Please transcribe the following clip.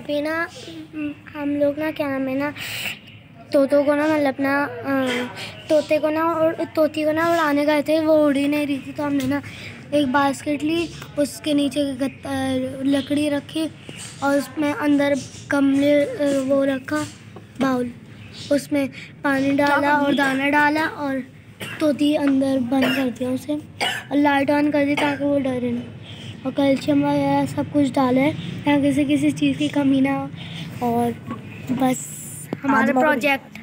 पे ना हम लोग ना क्या नाम है ना तोतों को ना मतलब अपना तोते को ना और तोती को ना उड़ाने गए थे वो उड़ ही नहीं रही थी तो हमने ना एक बास्केट ली उसके नीचे लकड़ी रखी और उसमें अंदर गमले वो रखा बाउल। उसमें पानी डाला और दाना डाला और तोती अंदर बंद कर दिया उसे और लाइट ऑन कर दी ताकि वो डरे नहीं। और कैल्शियम वगैरह सब कुछ डाला है यहाँ किसी किसी चीज़ की कमी ना और बस हमारा प्रोजेक्ट